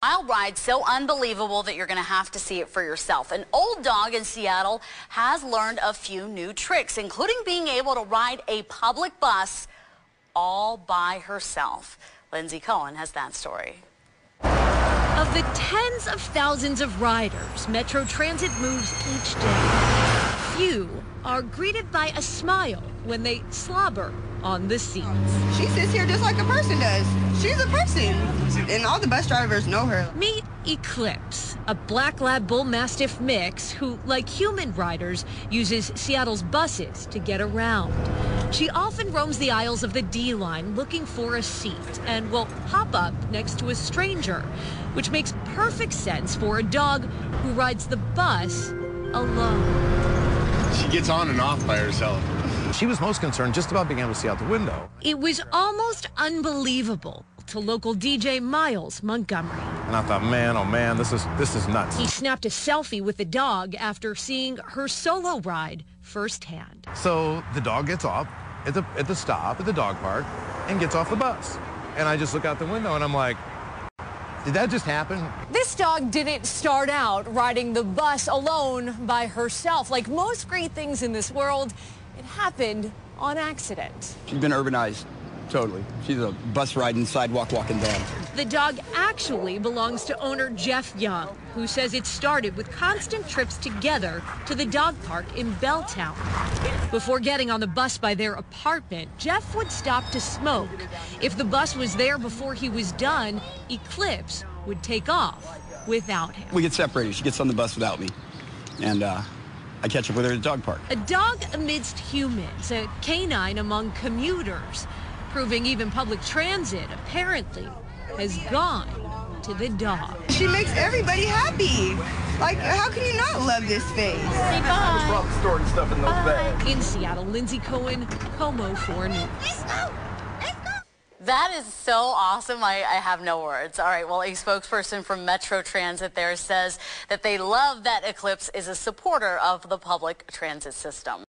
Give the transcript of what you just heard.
Wild ride so unbelievable that you're going to have to see it for yourself. An old dog in Seattle has learned a few new tricks, including being able to ride a public bus all by herself. Lindsay Cohen has that story. Of the tens of thousands of riders Metro Transit moves each day, few are greeted by a smile when they slobber on the seats. She sits here just like a person does. She's a person. And all the bus drivers know her. Meet Eclipse, a black lab bull mastiff mix who, like human riders, uses Seattle's buses to get around. She often roams the aisles of the D line looking for a seat and will hop up next to a stranger, which makes perfect sense for a dog who rides the bus alone. She gets on and off by herself. She was most concerned just about being able to see out the window. It was almost unbelievable to local DJ Miles Montgomery. And I thought, man, oh man, this is this is nuts. He snapped a selfie with the dog after seeing her solo ride firsthand. So the dog gets off at the at the stop at the dog park and gets off the bus. And I just look out the window and I'm like, did that just happen? This dog didn't start out riding the bus alone by herself. Like most great things in this world, it happened on accident. She's been urbanized. Totally. She's a bus riding, sidewalk walking dog. The dog actually belongs to owner Jeff Young, who says it started with constant trips together to the dog park in Belltown. Before getting on the bus by their apartment, Jeff would stop to smoke. If the bus was there before he was done, Eclipse would take off without him. We get separated. She gets on the bus without me. And uh, I catch up with her at the dog park. A dog amidst humans, a canine among commuters proving even public transit apparently has gone to the dog. She makes everybody happy. Like, how can you not love this face? Say bye. Probably storing stuff in those bags. In Seattle, Lindsay Cohen, KOMO 4 News. That is so awesome. I, I, have no words. All right. Well, a spokesperson from Metro Transit there says that they love that Eclipse is a supporter of the public transit system.